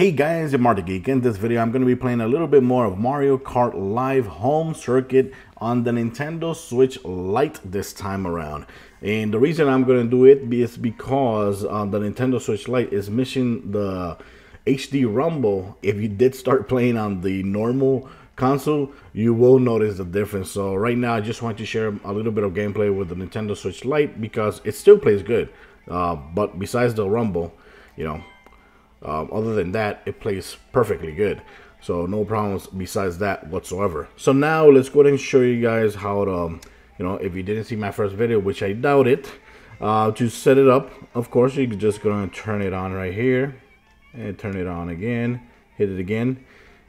Hey guys, it's Marc The Geek. In this video, I'm going to be playing a little bit more of Mario Kart Live Home Circuit on the Nintendo Switch Lite this time around. And the reason I'm going to do it is because uh, the Nintendo Switch Lite is missing the HD Rumble. If you did start playing on the normal console, you will notice the difference. So right now, I just want to share a little bit of gameplay with the Nintendo Switch Lite because it still plays good. Uh, but besides the Rumble, you know, um, other than that, it plays perfectly good. So no problems besides that whatsoever. So now let's go ahead and show you guys how to, um, you know, if you didn't see my first video, which I doubt it, uh, to set it up, of course, you're just going to turn it on right here and turn it on again, hit it again,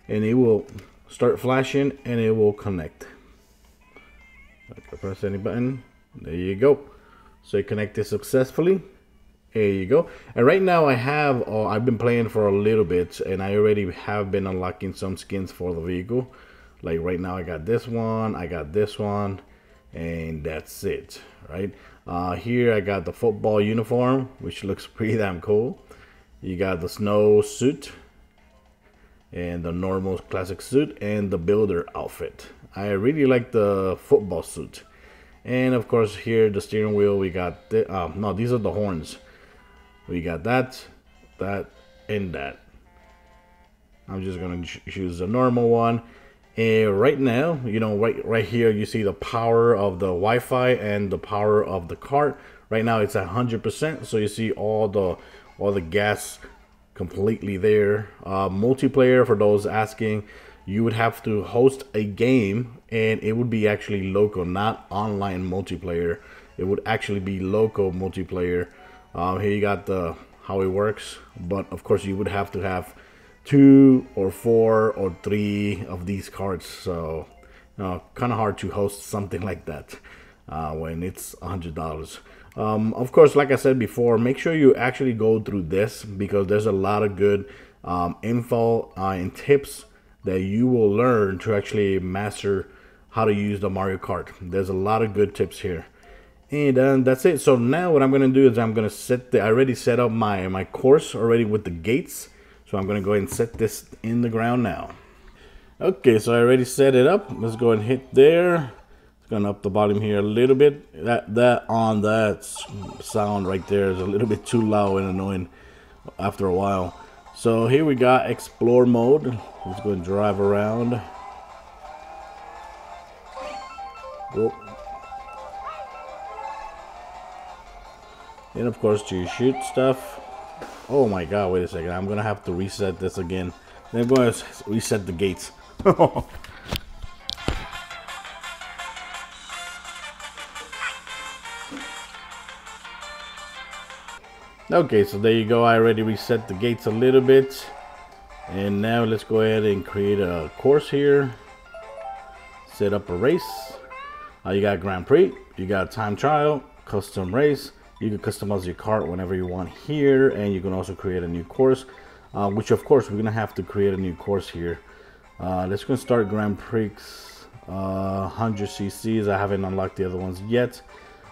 and it will start flashing and it will connect. Press any button. There you go. So it connected successfully. There you go. And right now I have, uh, I've been playing for a little bit and I already have been unlocking some skins for the vehicle. Like right now I got this one, I got this one, and that's it, right? Uh, here I got the football uniform, which looks pretty damn cool. You got the snow suit and the normal classic suit and the builder outfit. I really like the football suit. And of course here the steering wheel we got, the, uh, no these are the horns we got that that and that. I'm just gonna choose the normal one. And right now you know right right here you see the power of the Wi-Fi and the power of the cart. Right now it's at 100% so you see all the all the gas completely there. Uh, multiplayer for those asking you would have to host a game and it would be actually local not online multiplayer. It would actually be local multiplayer um, here you got the how it works, but of course you would have to have two or four or three of these cards. So uh, kind of hard to host something like that uh, when it's a hundred dollars. Um, of course, like I said before, make sure you actually go through this because there's a lot of good um, info uh, and tips that you will learn to actually master how to use the Mario Kart. There's a lot of good tips here and um, that's it. So now what i'm going to do is i'm going to set the i already set up my my course already with the gates. So i'm going to go ahead and set this in the ground now. Okay so i already set it up. Let's go and hit there. It's going up the bottom here a little bit. That that on that sound right there is a little bit too loud and annoying after a while. So here we got explore mode. Let's go and drive around. Whoa. And of course to shoot stuff. Oh my god, wait a second. I'm gonna have to reset this again. Then I'm gonna reset the gates. okay, so there you go. I already reset the gates a little bit. And now let's go ahead and create a course here. Set up a race. Uh, you got Grand Prix, you got time trial, custom race, you can customize your cart whenever you want here and you can also create a new course uh, which of course we're gonna have to create a new course here. Uh, let's go start Grand Prix uh, 100 cc's I haven't unlocked the other ones yet.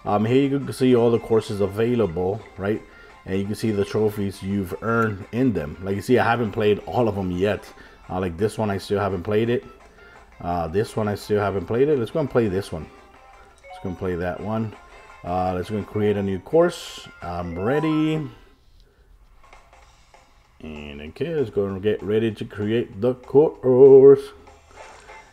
Um, here you can see all the courses available right? And you can see the trophies you've earned in them. Like you see I haven't played all of them yet. Uh, like this one I still haven't played it. Uh, this one I still haven't played it. Let's go and play this one. Let's go and play that one uh, let's go and create a new course. I'm ready. And okay, let's go and get ready to create the course.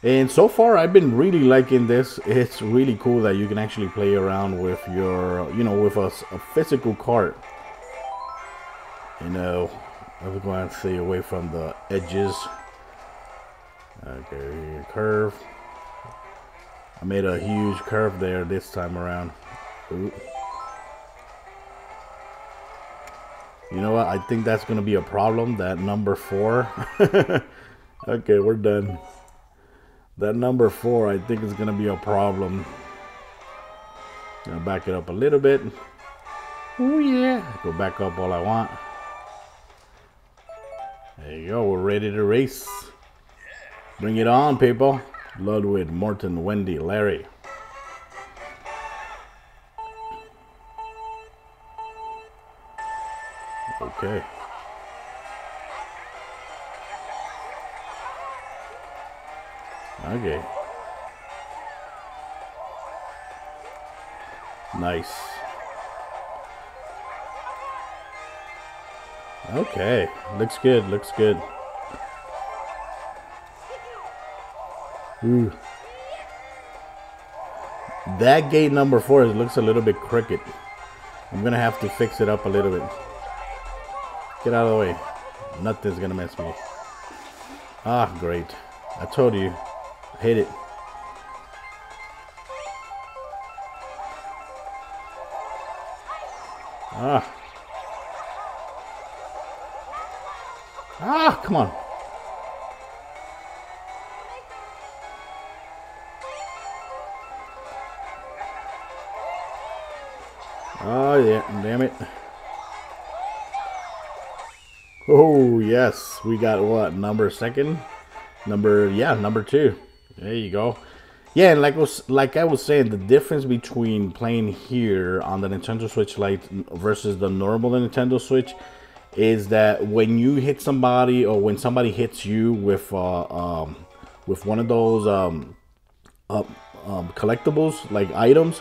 And so far, I've been really liking this. It's really cool that you can actually play around with your, you know, with a, a physical cart. You know, I'm going to stay away from the edges. Okay, curve. I made a huge curve there this time around. Ooh. You know what? I think that's going to be a problem. That number four. okay, we're done. That number four, I think is going to be a problem. Gonna back it up a little bit. Oh yeah. Go back up all I want. There you go. We're ready to race. Bring it on, people. Ludwig, Morton, Wendy, Larry. Okay. Okay. Nice. Okay. Looks good. Looks good. Ooh. That gate number four looks a little bit crooked. I'm going to have to fix it up a little bit. Get out of the way. Nothing's gonna mess me. Ah, great. I told you. Hit it. Ah. Ah, come on. Oh, yeah, damn it. Oh, yes. We got what? Number second? Number, yeah, number two. There you go. Yeah, and like was like I was saying, the difference between playing here on the Nintendo Switch Lite versus the normal Nintendo Switch is that when you hit somebody or when somebody hits you with uh, um, with one of those um, uh, um, collectibles like items,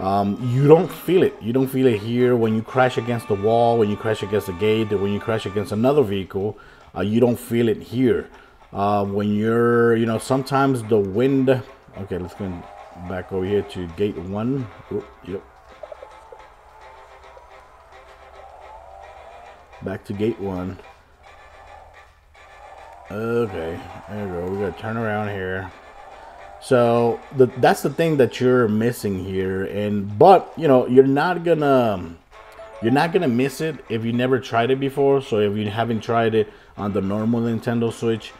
um, you don't feel it. You don't feel it here when you crash against the wall, when you crash against the gate, when you crash against another vehicle. Uh, you don't feel it here. Uh, when you're, you know, sometimes the wind. Okay, let's go back over here to gate one. Yep. Back to gate one. Okay, there we go. We gotta turn around here. So the, that's the thing that you're missing here, and but you know you're not gonna you're not gonna miss it if you never tried it before. So if you haven't tried it on the normal Nintendo Switch,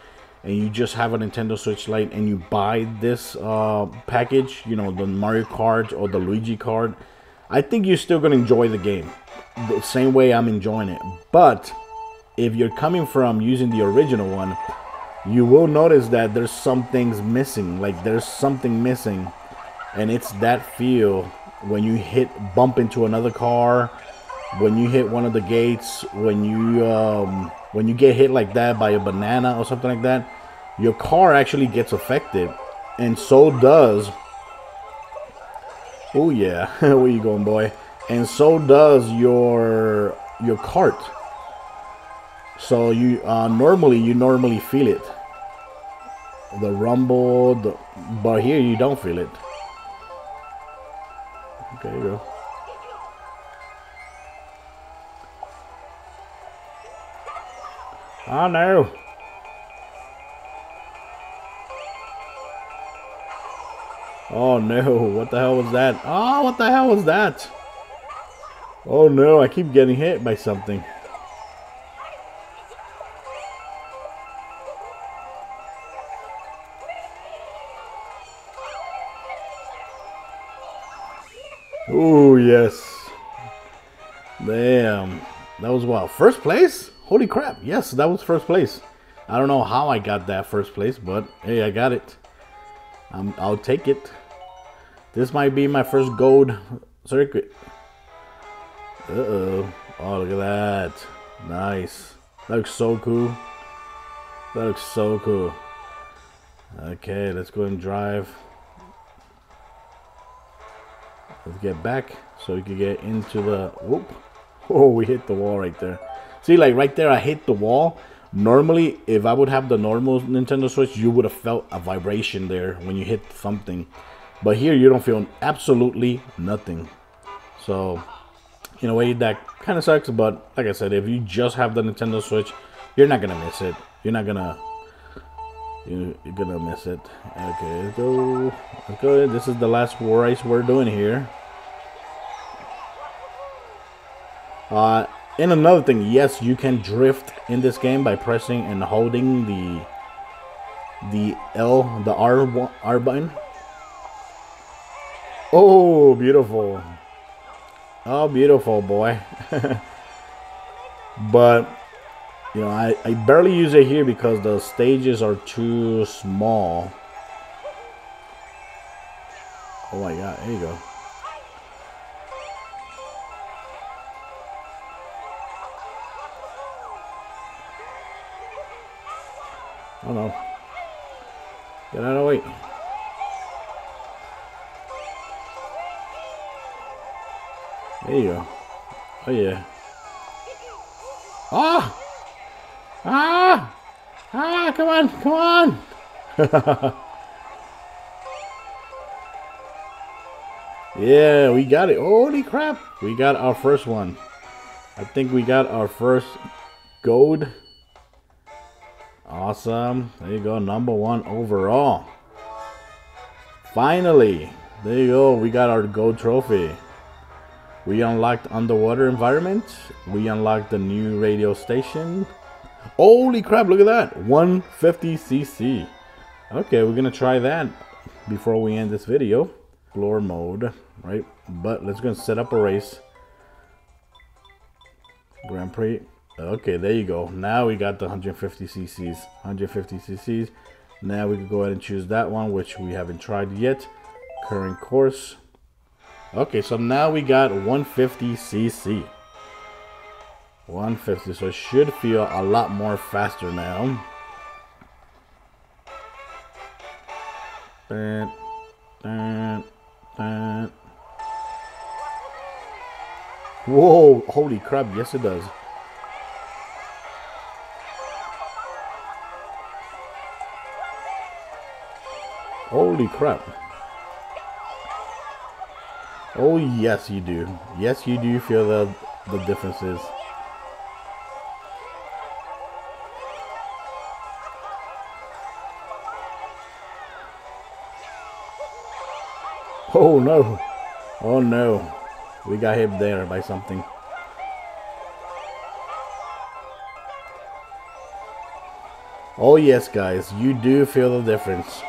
and you just have a Nintendo Switch Lite, and you buy this uh, package, you know the Mario card or the Luigi card, I think you're still gonna enjoy the game the same way I'm enjoying it. But if you're coming from using the original one, you will notice that there's some things missing. Like there's something missing, and it's that feel when you hit bump into another car, when you hit one of the gates, when you um, when you get hit like that by a banana or something like that, your car actually gets affected, and so does. Oh yeah, where you going, boy? and so does your your cart so you uh, normally you normally feel it the rumble the, but here you don't feel it okay you go oh no Oh no, what the hell was that? Oh, what the hell was that? Oh no, I keep getting hit by something. First place? Holy crap. Yes, that was first place. I don't know how I got that first place, but hey, I got it. Um, I'll take it. This might be my first gold circuit. Uh-oh. Oh, look at that. Nice. That looks so cool. That looks so cool. Okay, let's go and drive. Let's get back so we can get into the... Whoop. Oh, we hit the wall right there. See, like right there, I hit the wall. Normally, if I would have the normal Nintendo Switch, you would have felt a vibration there when you hit something. But here, you don't feel absolutely nothing. So, in a way that kind of sucks but like i said if you just have the nintendo switch you're not gonna miss it you're not gonna you're gonna miss it okay let's go let's go this is the last race we're doing here uh and another thing yes you can drift in this game by pressing and holding the the l the r r button oh beautiful Oh, beautiful, boy. but, you know, I, I barely use it here because the stages are too small. Oh my god, there you go. There you go. Oh yeah. Ah! Ah! Ah, come on, come on! yeah, we got it. Holy crap! We got our first one. I think we got our first gold. Awesome. There you go, number one overall. Finally, there you go. We got our gold trophy. We unlocked underwater environment. We unlocked the new radio station. Holy crap, look at that. 150cc. Okay, we're gonna try that before we end this video. Explore mode, right? But let's go and set up a race. Grand Prix. Okay, there you go. Now we got the 150 cc's. 150 cc's. Now we can go ahead and choose that one, which we haven't tried yet. Current course. Okay, so now we got 150cc. 150, so it should feel a lot more faster now. Dun, dun, dun. Whoa, holy crap, yes it does. Holy crap. Oh, yes, you do. Yes, you do feel the, the differences. Oh, no. Oh, no. We got hit there by something. Oh, yes, guys. You do feel the difference.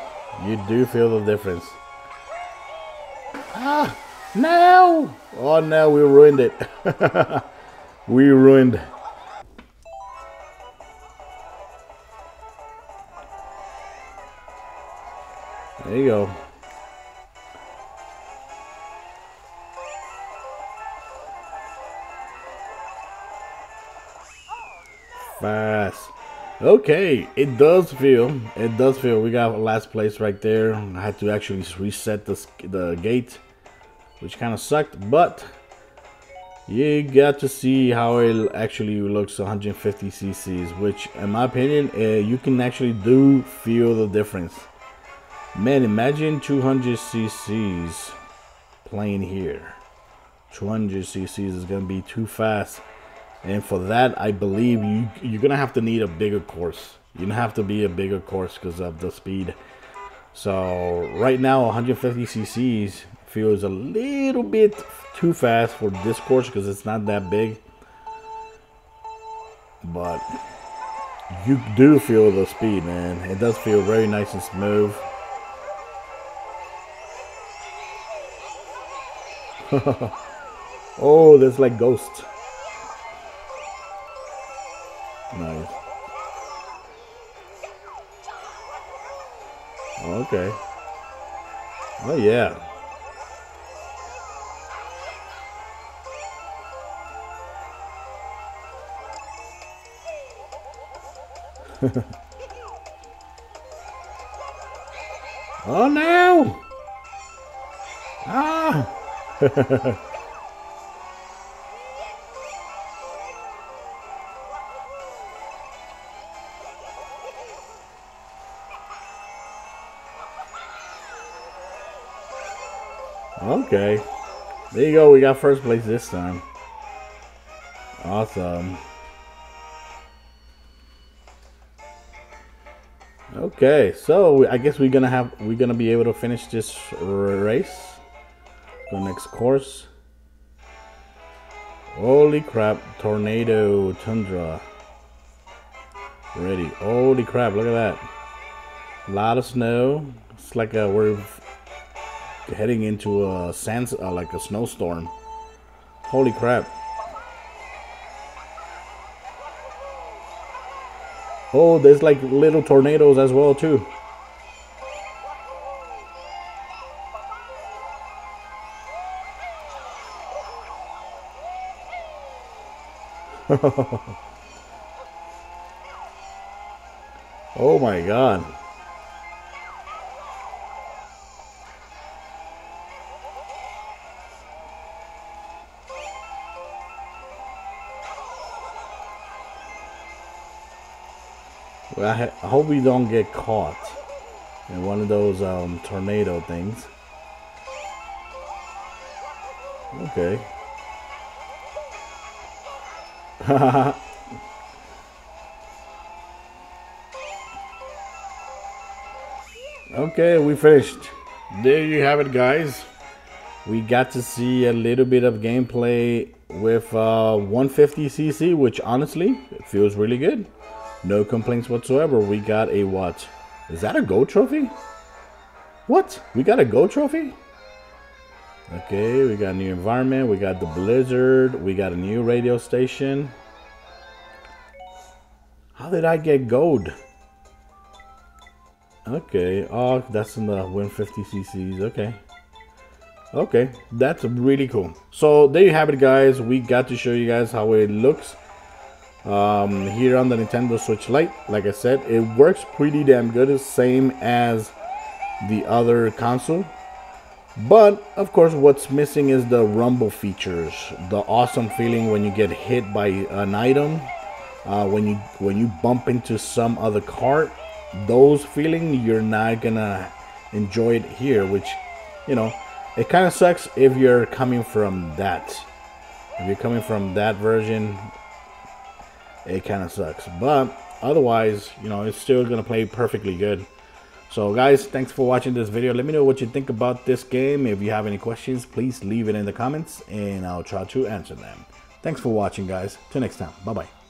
You do feel the difference. Ah! No! Oh no, we ruined it. we ruined. There you go. Fast. Okay, it does feel, it does feel, we got last place right there. I had to actually reset the, the gate which kind of sucked, but you got to see how it actually looks 150 cc's, which in my opinion, uh, you can actually do feel the difference. Man, imagine 200 cc's playing here. 200 cc's is to be too fast. And for that, I believe you, you're to have to need a bigger course. To have to be a bigger course because of the speed. So right now, 150 cc's feels a little bit too fast for this course because it's not that big. But you do feel the speed, man. It does feel very nice and smooth. oh, there's like ghosts. Nice. Okay. Oh, yeah. oh no! Ah! okay. There you go. We got first place this time. Awesome. Okay, so I guess we're gonna have we're gonna be able to finish this race. The next course. Holy crap! Tornado Tundra. Ready. Holy crap! Look at that. A lot of snow. It's like a, we're heading into a sand, uh, like a snowstorm. Holy crap! Oh, there's like little tornadoes as well too. oh my god. Well, I, I hope we don't get caught in one of those um, tornado things. Okay. okay, we finished. There you have it, guys. We got to see a little bit of gameplay with uh, 150cc, which honestly, feels really good. No complaints whatsoever. We got a what? Is that a gold trophy? What? We got a gold trophy? Okay, we got a new environment. We got the blizzard. We got a new radio station. How did I get gold? Okay, oh, that's in the 150cc's. Okay. Okay, that's really cool. So there you have it, guys. We got to show you guys how it looks um, here on the Nintendo Switch Lite. Like I said, it works pretty damn good. Same as the other console. But of course, what's missing is the rumble features. The awesome feeling when you get hit by an item, uh, when you when you bump into some other cart. Those feeling you're not gonna enjoy it here, which you know it kind of sucks if you're coming from that. If you're coming from that version, it kind of sucks. But otherwise, you know, it's still going to play perfectly good. So guys, thanks for watching this video. Let me know what you think about this game. If you have any questions, please leave it in the comments and I'll try to answer them. Thanks for watching guys. Till next time. Bye-bye.